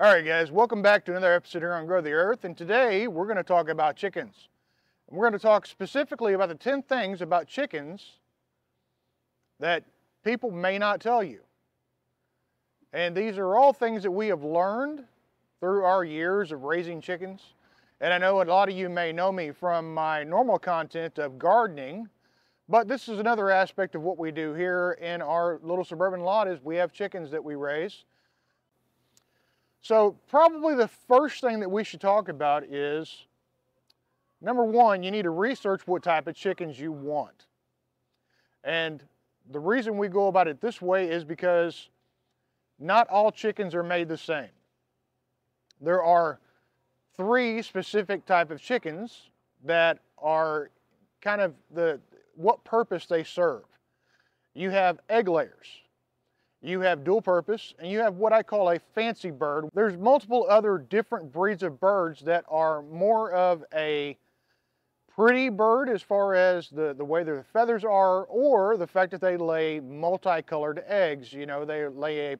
All right, guys, welcome back to another episode here on Grow the Earth. And today we're going to talk about chickens. We're going to talk specifically about the 10 things about chickens that people may not tell you. And these are all things that we have learned through our years of raising chickens. And I know a lot of you may know me from my normal content of gardening, but this is another aspect of what we do here in our little suburban lot is we have chickens that we raise. So probably the first thing that we should talk about is, number one, you need to research what type of chickens you want. And the reason we go about it this way is because not all chickens are made the same. There are three specific type of chickens that are kind of the what purpose they serve. You have egg layers you have dual purpose, and you have what I call a fancy bird. There's multiple other different breeds of birds that are more of a pretty bird as far as the, the way their feathers are, or the fact that they lay multicolored eggs. You know, they lay a,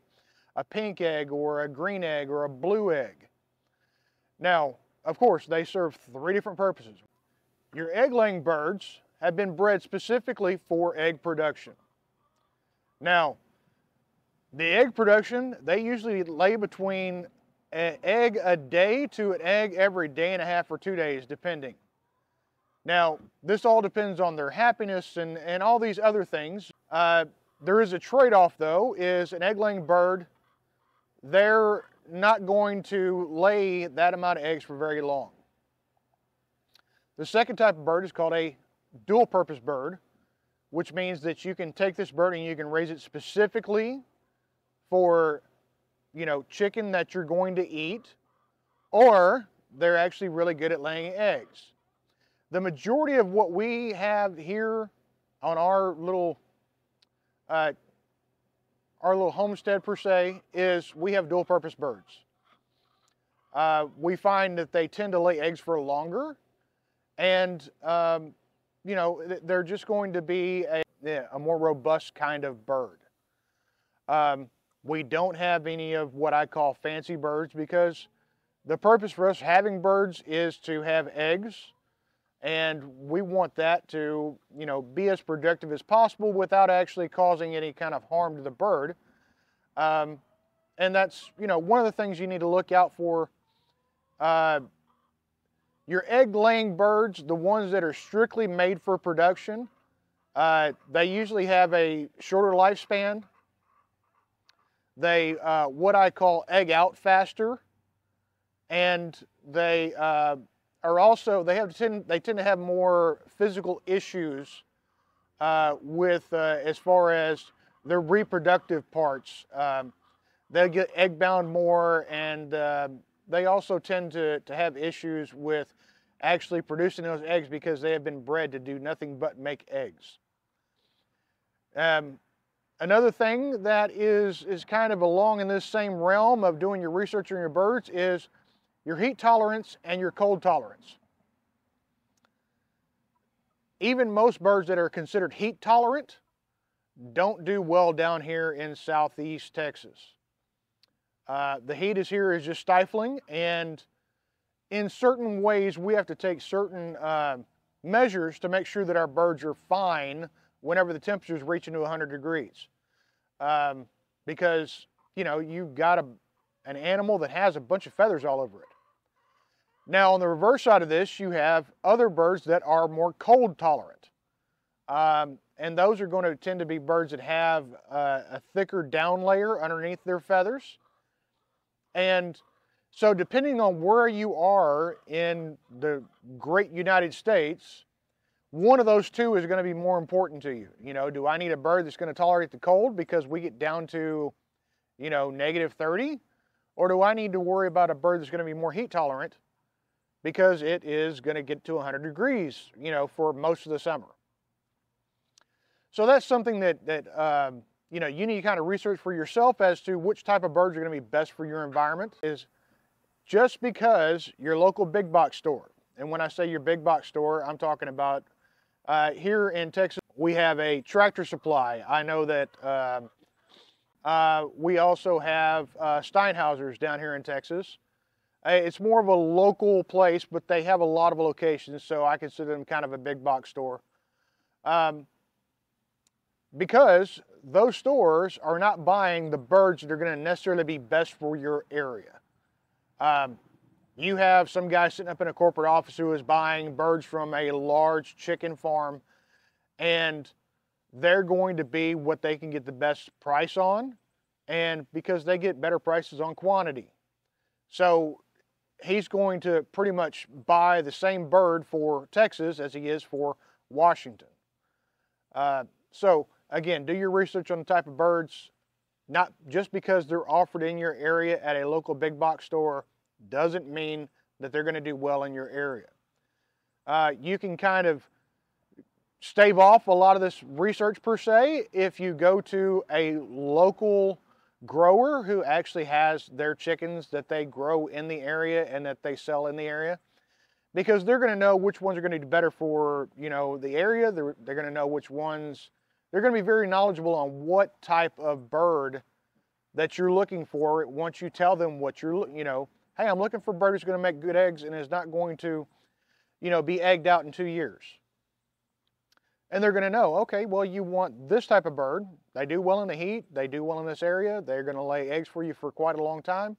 a pink egg or a green egg or a blue egg. Now, of course, they serve three different purposes. Your egg-laying birds have been bred specifically for egg production. Now, the egg production, they usually lay between an egg a day to an egg every day and a half or two days, depending. Now, this all depends on their happiness and, and all these other things. Uh, there is a trade-off though, is an egg-laying bird, they're not going to lay that amount of eggs for very long. The second type of bird is called a dual-purpose bird, which means that you can take this bird and you can raise it specifically for, you know, chicken that you're going to eat, or they're actually really good at laying eggs. The majority of what we have here on our little uh, our little homestead per se is we have dual purpose birds. Uh, we find that they tend to lay eggs for longer and um, you know they're just going to be a, a more robust kind of bird. Um, we don't have any of what I call fancy birds because the purpose for us having birds is to have eggs and we want that to, you know, be as productive as possible without actually causing any kind of harm to the bird. Um, and that's, you know, one of the things you need to look out for. Uh, your egg laying birds, the ones that are strictly made for production, uh, they usually have a shorter lifespan they, uh, what I call egg out faster, and they uh, are also, they, have tend, they tend to have more physical issues uh, with, uh, as far as their reproductive parts. Um, they get egg bound more and uh, they also tend to, to have issues with actually producing those eggs because they have been bred to do nothing but make eggs. Um, Another thing that is, is kind of along in this same realm of doing your research on your birds is your heat tolerance and your cold tolerance. Even most birds that are considered heat tolerant don't do well down here in southeast Texas. Uh, the heat is here is just stifling and in certain ways we have to take certain uh, measures to make sure that our birds are fine whenever the temperature is reaching to 100 degrees. Um, because, you know, you've got a, an animal that has a bunch of feathers all over it. Now, on the reverse side of this, you have other birds that are more cold tolerant. Um, and those are going to tend to be birds that have uh, a thicker down layer underneath their feathers. And so depending on where you are in the great United States, one of those two is going to be more important to you. You know, do I need a bird that's going to tolerate the cold because we get down to, you know, negative 30? Or do I need to worry about a bird that's going to be more heat tolerant because it is going to get to 100 degrees, you know, for most of the summer? So that's something that, that um, you know, you need to kind of research for yourself as to which type of birds are going to be best for your environment is just because your local big box store, and when I say your big box store, I'm talking about uh, here in Texas, we have a tractor supply. I know that um, Uh, we also have uh, Steinhauser's down here in Texas. Uh, it's more of a local place, but they have a lot of locations, so I consider them kind of a big box store. Um, because those stores are not buying the birds that are going to necessarily be best for your area. Um, you have some guy sitting up in a corporate office who is buying birds from a large chicken farm, and they're going to be what they can get the best price on, and because they get better prices on quantity. So he's going to pretty much buy the same bird for Texas as he is for Washington. Uh, so again, do your research on the type of birds. Not just because they're offered in your area at a local big box store doesn't mean that they're going to do well in your area. Uh, you can kind of stave off a lot of this research per se if you go to a local grower who actually has their chickens that they grow in the area and that they sell in the area because they're going to know which ones are going to do better for you know the area they're, they're going to know which ones they're going to be very knowledgeable on what type of bird that you're looking for once you tell them what you're you know hey i'm looking for a bird who's going to make good eggs and is not going to you know be egged out in two years and they're going to know, okay, well, you want this type of bird. They do well in the heat. They do well in this area. They're going to lay eggs for you for quite a long time.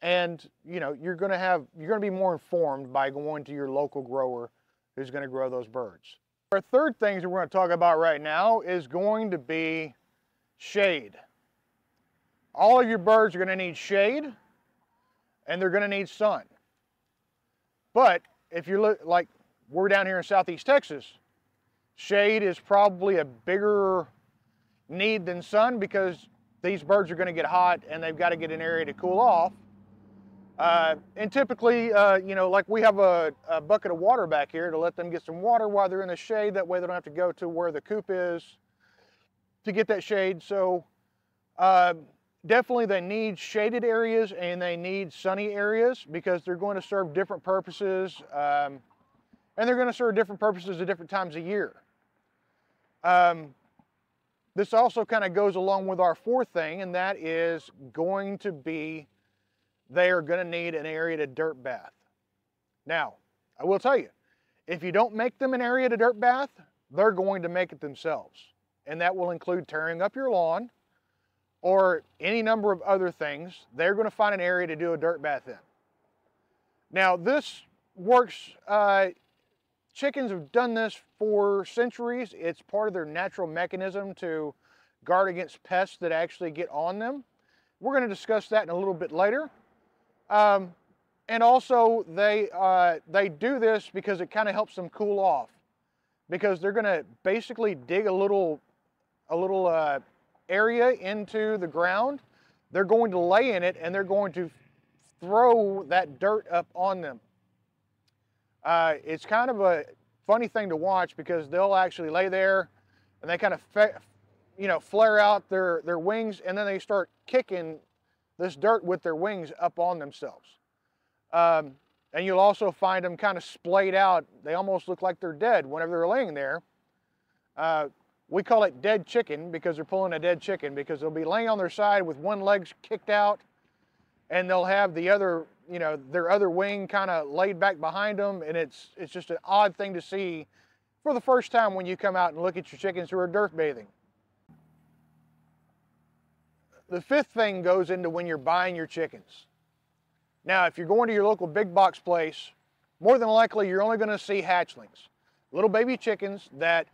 And, you know, you're going to have, you're going to be more informed by going to your local grower who's going to grow those birds. Our third things that we're going to talk about right now is going to be shade. All of your birds are going to need shade and they're going to need sun. But if you look like we're down here in Southeast Texas, Shade is probably a bigger need than sun because these birds are going to get hot and they've got to get an area to cool off. Uh, and typically, uh, you know, like we have a, a, bucket of water back here to let them get some water while they're in the shade. That way they don't have to go to where the coop is to get that shade. So uh, definitely they need shaded areas and they need sunny areas because they're going to serve different purposes. Um, and they're going to serve different purposes at different times of year. Um, this also kind of goes along with our fourth thing, and that is going to be they are going to need an area to dirt bath. Now, I will tell you, if you don't make them an area to dirt bath, they're going to make it themselves. And that will include tearing up your lawn or any number of other things. They're going to find an area to do a dirt bath in. Now, this works uh, Chickens have done this for centuries. It's part of their natural mechanism to guard against pests that actually get on them. We're going to discuss that in a little bit later. Um, and also they, uh, they do this because it kind of helps them cool off because they're going to basically dig a little, a little uh, area into the ground. They're going to lay in it and they're going to throw that dirt up on them. Uh, it's kind of a funny thing to watch because they'll actually lay there and they kind of, you know, flare out their, their wings and then they start kicking this dirt with their wings up on themselves. Um, and you'll also find them kind of splayed out. They almost look like they're dead whenever they're laying there. Uh, we call it dead chicken because they're pulling a dead chicken because they'll be laying on their side with one leg kicked out and they'll have the other you know, their other wing kind of laid back behind them, and it's, it's just an odd thing to see for the first time when you come out and look at your chickens who are dirt bathing. The fifth thing goes into when you're buying your chickens. Now, if you're going to your local big box place, more than likely you're only going to see hatchlings, little baby chickens that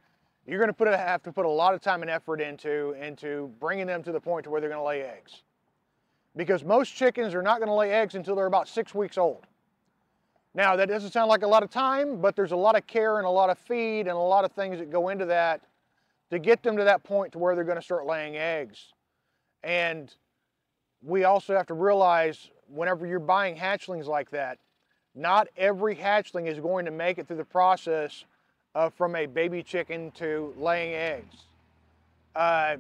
you're going to put a, have to put a lot of time and effort into into bringing them to the point to where they're going to lay eggs because most chickens are not going to lay eggs until they're about six weeks old. Now, that doesn't sound like a lot of time, but there's a lot of care and a lot of feed and a lot of things that go into that to get them to that point to where they're going to start laying eggs. And we also have to realize whenever you're buying hatchlings like that, not every hatchling is going to make it through the process of from a baby chicken to laying eggs. Uh,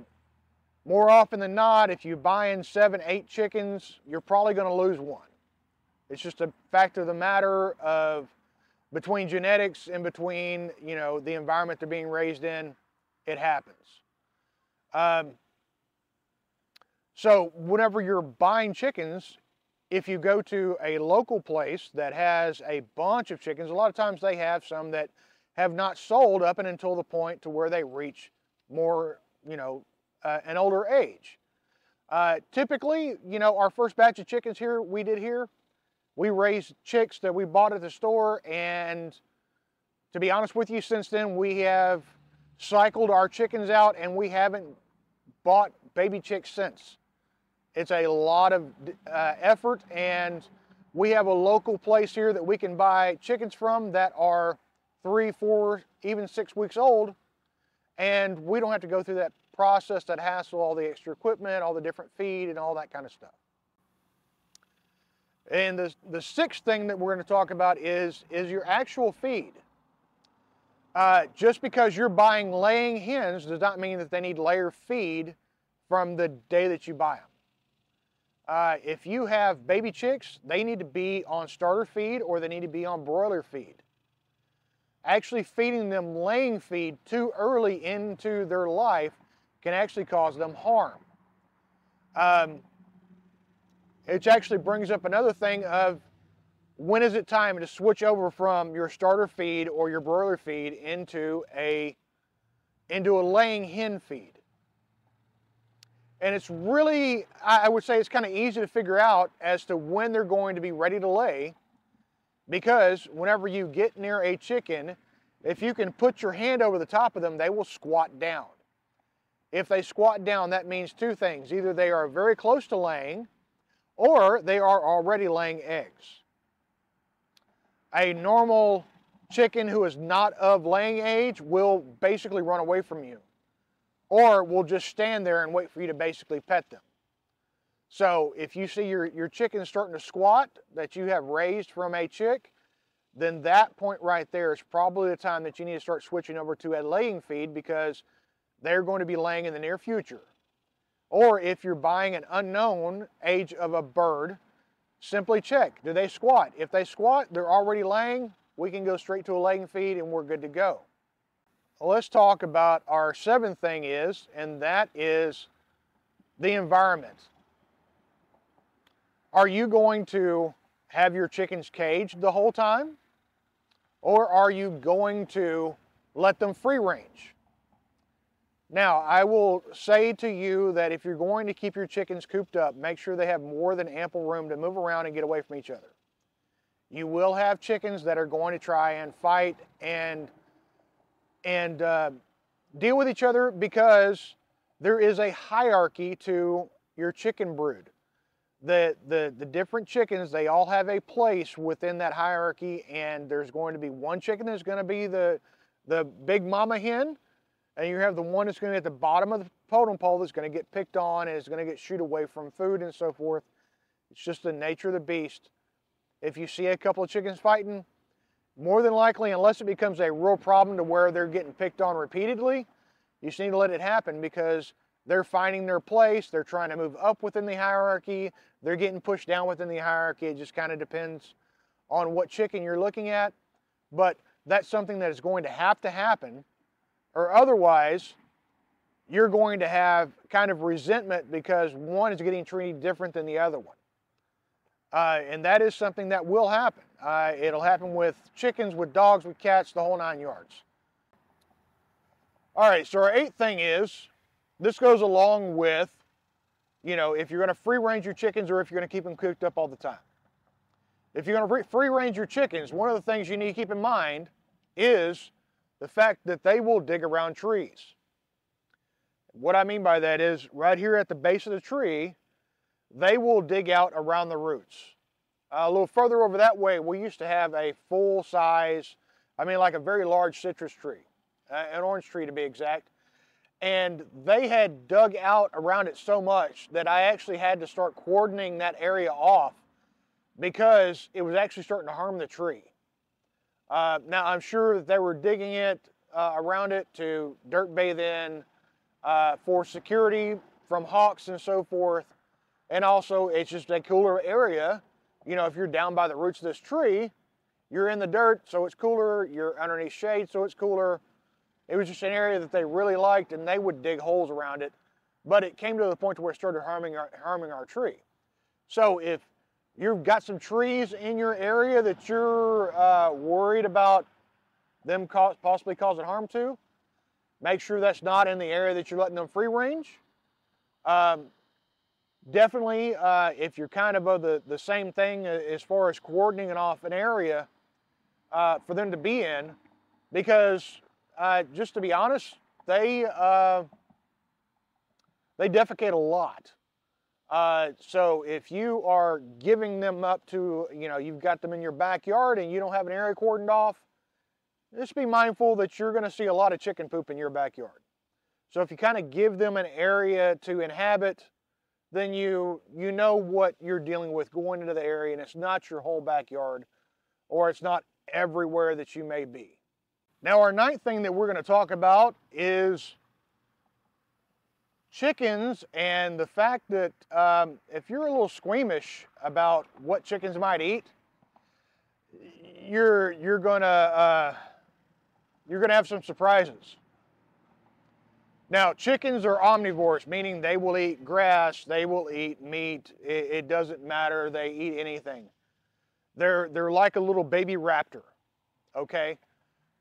more often than not, if you're buying seven, eight chickens, you're probably going to lose one. It's just a fact of the matter of between genetics and between, you know, the environment they're being raised in, it happens. Um, So whenever you're buying chickens, if you go to a local place that has a bunch of chickens, a lot of times they have some that have not sold up and until the point to where they reach more, you know, uh, an older age. Uh, typically, you know, our first batch of chickens here, we did here, we raised chicks that we bought at the store and to be honest with you, since then we have cycled our chickens out and we haven't bought baby chicks since. It's a lot of uh, effort and we have a local place here that we can buy chickens from that are three, four, even six weeks old. And we don't have to go through that process, that hassle, all the extra equipment, all the different feed and all that kind of stuff. And the, the sixth thing that we're going to talk about is, is your actual feed. Uh, just because you're buying laying hens does not mean that they need layer feed from the day that you buy them. Uh, if you have baby chicks, they need to be on starter feed or they need to be on broiler feed. Actually feeding them laying feed too early into their life can actually cause them harm. Um, it actually brings up another thing of when is it time to switch over from your starter feed or your broiler feed into a into a laying hen feed and it's really i would say it's kind of easy to figure out as to when they're going to be ready to lay because whenever you get near a chicken if you can put your hand over the top of them they will squat down. If they squat down that means two things. Either they are very close to laying or they are already laying eggs. A normal chicken who is not of laying age will basically run away from you or will just stand there and wait for you to basically pet them. So if you see your, your chicken starting to squat that you have raised from a chick, then that point right there is probably the time that you need to start switching over to a laying feed because they're going to be laying in the near future. Or if you're buying an unknown age of a bird, simply check, do they squat? If they squat, they're already laying, we can go straight to a laying feed and we're good to go. Well, let's talk about our seventh thing is, and that is the environment. Are you going to have your chickens caged the whole time? Or are you going to let them free range? Now, I will say to you that if you're going to keep your chickens cooped up, make sure they have more than ample room to move around and get away from each other. You will have chickens that are going to try and fight and, and uh, deal with each other because there is a hierarchy to your chicken brood. The, the, the different chickens, they all have a place within that hierarchy and there's going to be one chicken that's going to be the, the big mama hen, and you have the one that's going to be at the bottom of the totem pole that's going to get picked on and is going to get shooed away from food and so forth. It's just the nature of the beast. If you see a couple of chickens fighting, more than likely, unless it becomes a real problem to where they're getting picked on repeatedly, you just need to let it happen because they're finding their place. They're trying to move up within the hierarchy. They're getting pushed down within the hierarchy. It just kind of depends on what chicken you're looking at. But that's something that is going to have to happen or otherwise you're going to have kind of resentment because one is getting treated different than the other one. Uh, and that is something that will happen. Uh, it'll happen with chickens, with dogs, with cats, the whole nine yards. All right, so our eighth thing is, this goes along with, you know, if you're going to free range your chickens or if you're going to keep them cooked up all the time. If you're going to free range your chickens, one of the things you need to keep in mind is the fact that they will dig around trees. What I mean by that is right here at the base of the tree, they will dig out around the roots. Uh, a little further over that way, we used to have a full size, I mean like a very large citrus tree, uh, an orange tree to be exact. And they had dug out around it so much that I actually had to start cordoning that area off because it was actually starting to harm the tree. Uh, now I'm sure that they were digging it uh, around it to dirt bathe in uh, for security from hawks and so forth. And also it's just a cooler area. You know, if you're down by the roots of this tree, you're in the dirt, so it's cooler. You're underneath shade, so it's cooler. It was just an area that they really liked and they would dig holes around it but it came to the point where it started harming our, harming our tree. So if you've got some trees in your area that you're uh, worried about them possibly causing harm to, make sure that's not in the area that you're letting them free range. Um, definitely, uh, if you're kind of of the, the same thing as far as coordinating off an area uh, for them to be in, because uh, just to be honest, they uh, they defecate a lot. Uh, so if you are giving them up to, you know, you've got them in your backyard and you don't have an area cordoned off, just be mindful that you're going to see a lot of chicken poop in your backyard. So if you kind of give them an area to inhabit, then you you know what you're dealing with going into the area and it's not your whole backyard or it's not everywhere that you may be. Now our ninth thing that we're going to talk about is chickens and the fact that um, if you're a little squeamish about what chickens might eat, you're you're gonna uh, you're gonna have some surprises. Now, chickens are omnivores, meaning they will eat grass, they will eat meat. It, it doesn't matter; they eat anything. They're they're like a little baby raptor. Okay,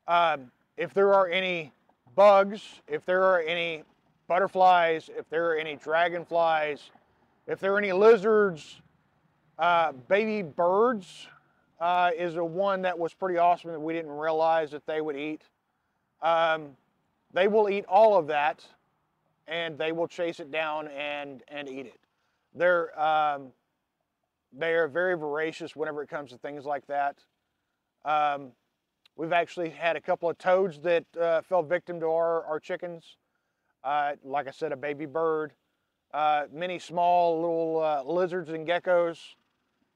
um, if there are any bugs, if there are any butterflies, if there are any dragonflies, if there are any lizards, uh, baby birds uh, is a one that was pretty awesome that we didn't realize that they would eat. Um, they will eat all of that and they will chase it down and, and eat it. They're, um, they are very voracious whenever it comes to things like that. Um, we've actually had a couple of toads that uh, fell victim to our, our chickens. Uh, like I said, a baby bird, uh, many small little uh, lizards and geckos.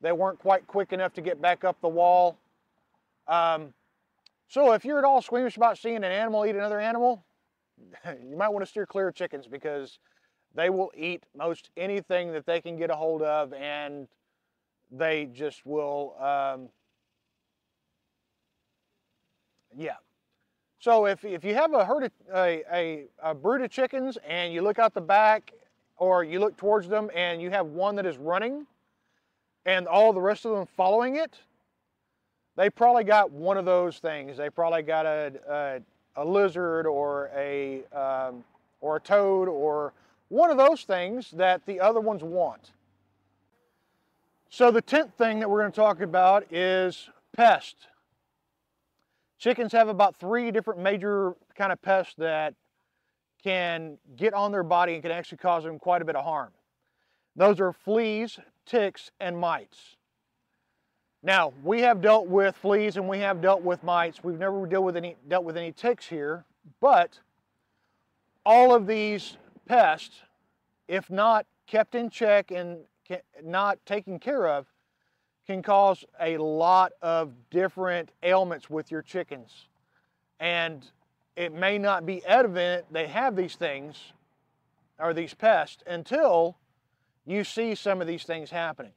They weren't quite quick enough to get back up the wall. Um, so if you're at all squeamish about seeing an animal eat another animal, you might want to steer clear of chickens because they will eat most anything that they can get a hold of and they just will, um, yeah, so if, if you have a herd of, a, a, a brood of chickens and you look out the back or you look towards them and you have one that is running and all the rest of them following it, they probably got one of those things. They probably got a, a, a lizard or a, um, or a toad or one of those things that the other ones want. So the 10th thing that we're going to talk about is pest. Chickens have about three different major kind of pests that can get on their body and can actually cause them quite a bit of harm. Those are fleas, ticks, and mites. Now, we have dealt with fleas and we have dealt with mites. We've never dealt with any, dealt with any ticks here, but all of these pests, if not kept in check and not taken care of, can cause a lot of different ailments with your chickens. And it may not be evident they have these things or these pests until you see some of these things happening.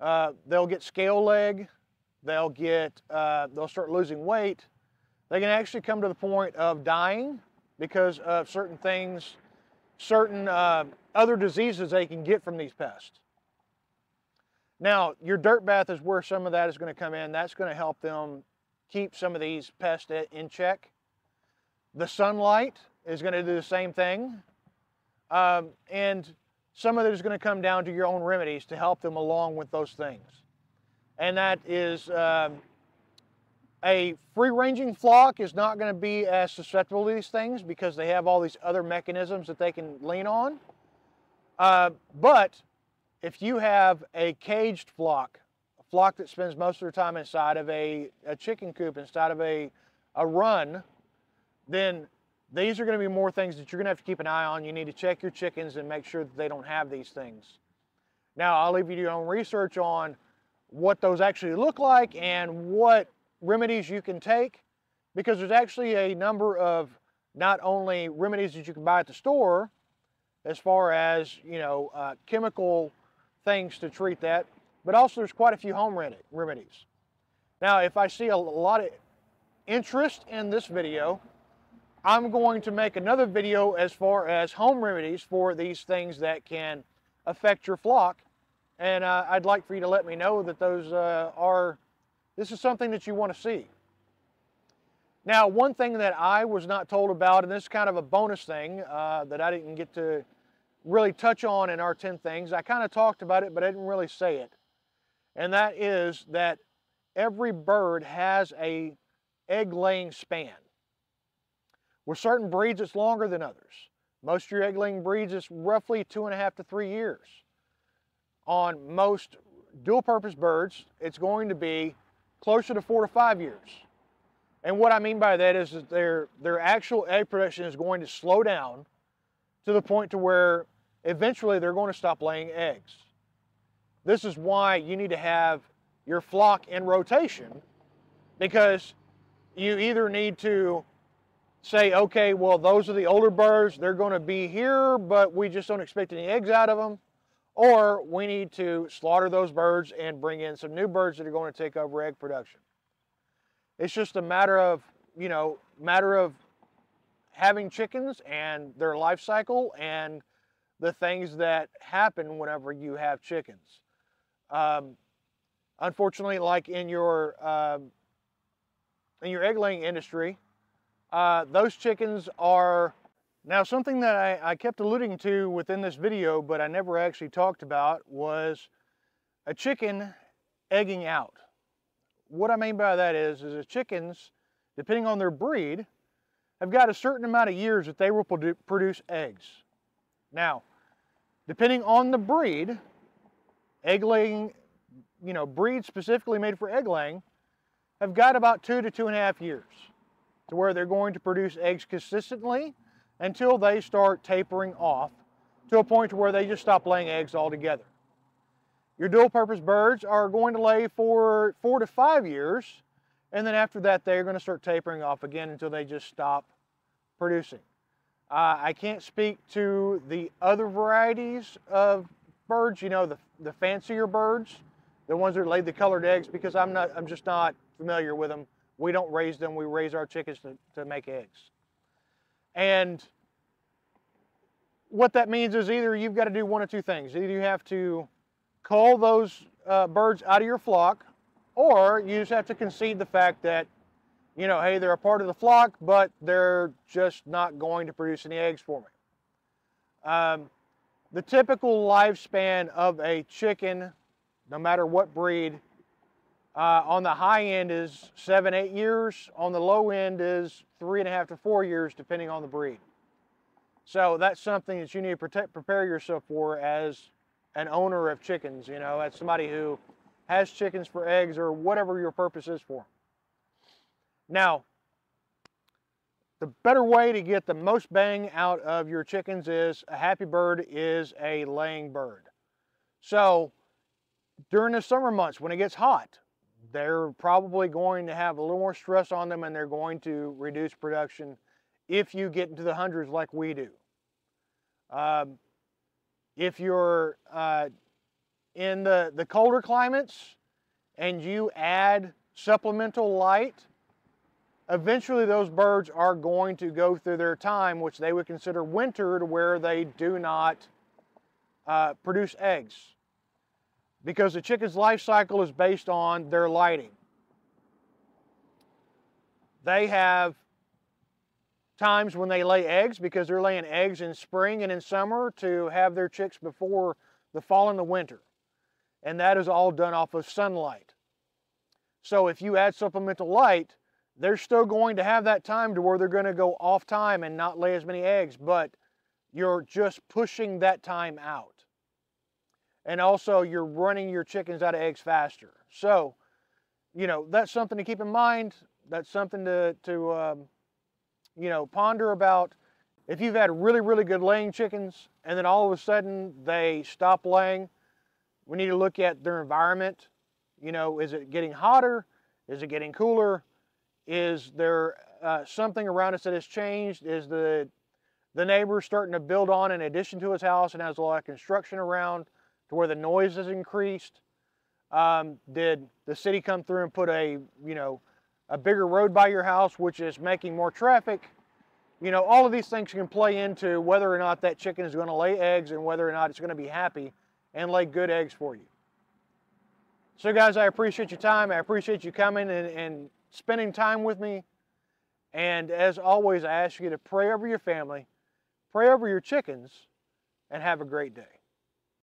Uh, they'll get scale leg, they'll get, uh, they'll start losing weight. They can actually come to the point of dying because of certain things, certain uh, other diseases they can get from these pests. Now, your dirt bath is where some of that is going to come in. That's going to help them keep some of these pests in check. The sunlight is going to do the same thing. Um, and some of it is going to come down to your own remedies to help them along with those things. And that is um, a free-ranging flock is not going to be as susceptible to these things because they have all these other mechanisms that they can lean on. Uh, but if you have a caged flock, a flock that spends most of their time inside of a, a chicken coop, inside of a, a run, then these are going to be more things that you're going to have to keep an eye on. You need to check your chickens and make sure that they don't have these things. Now, I'll leave you to your own research on what those actually look like and what remedies you can take because there's actually a number of not only remedies that you can buy at the store as far as, you know, uh, chemical things to treat that, but also there's quite a few home remedies. Now, if I see a lot of interest in this video, I'm going to make another video as far as home remedies for these things that can affect your flock. And uh, I'd like for you to let me know that those uh, are, this is something that you want to see. Now, one thing that I was not told about, and this is kind of a bonus thing uh, that I didn't get to really touch on in our 10 things, I kind of talked about it, but I didn't really say it. And that is that every bird has a egg laying span. With certain breeds, it's longer than others. Most of your egg laying breeds is roughly two and a half to three years. On most dual purpose birds, it's going to be closer to four to five years. And what I mean by that is that their, their actual egg production is going to slow down to the point to where eventually they're going to stop laying eggs. This is why you need to have your flock in rotation because you either need to say, okay, well, those are the older birds, they're going to be here, but we just don't expect any eggs out of them. Or we need to slaughter those birds and bring in some new birds that are going to take over egg production. It's just a matter of, you know, matter of having chickens and their life cycle and the things that happen whenever you have chickens. Um, unfortunately, like in your um, in your egg laying industry, uh, those chickens are now something that I, I, kept alluding to within this video, but I never actually talked about was a chicken egging out. What I mean by that is, is chickens, depending on their breed, have got a certain amount of years that they will produ produce eggs. Now, depending on the breed, egg laying, you know, breeds specifically made for egg laying, have got about two to two and a half years to where they're going to produce eggs consistently until they start tapering off to a point where they just stop laying eggs altogether. Your dual purpose birds are going to lay for four to five years and then after that they're going to start tapering off again until they just stop producing. Uh, I can't speak to the other varieties of birds, you know, the, the fancier birds, the ones that lay the colored eggs because I'm not, I'm just not familiar with them. We don't raise them, we raise our chickens to, to make eggs. And what that means is either you've got to do one of two things. Either you have to cull those uh, birds out of your flock, or you just have to concede the fact that, you know, hey, they're a part of the flock, but they're just not going to produce any eggs for me. Um, the typical lifespan of a chicken, no matter what breed, uh, on the high end is seven, eight years. On the low end is three and a half to four years, depending on the breed. So that's something that you need to protect, prepare yourself for as an owner of chickens, you know, as somebody who has chickens for eggs or whatever your purpose is for. Now, the better way to get the most bang out of your chickens is a happy bird is a laying bird. So during the summer months when it gets hot, they're probably going to have a little more stress on them and they're going to reduce production if you get into the hundreds like we do. Um, if you're uh, in the, the colder climates and you add supplemental light, eventually those birds are going to go through their time, which they would consider winter, to where they do not uh, produce eggs because the chicken's life cycle is based on their lighting. They have times when they lay eggs because they're laying eggs in spring and in summer to have their chicks before the fall and the winter. And that is all done off of sunlight. So if you add supplemental light, they're still going to have that time to where they're going to go off time and not lay as many eggs, but you're just pushing that time out and also you're running your chickens out of eggs faster. So, you know, that's something to keep in mind. That's something to, to um, you know, ponder about. If you've had really, really good laying chickens and then all of a sudden they stop laying, we need to look at their environment. You know, is it getting hotter? Is it getting cooler? Is there uh, something around us that has changed? Is the the neighbor starting to build on in addition to his house and has a lot of construction around? to where the noise is increased? Um, did the city come through and put a, you know, a bigger road by your house, which is making more traffic? you know, all of these things can play into whether or not that chicken is going to lay eggs and whether or not it's going to be happy and lay good eggs for you. So guys, I appreciate your time. I appreciate you coming and, and spending time with me. And as always, I ask you to pray over your family, pray over your chickens, and have a great day.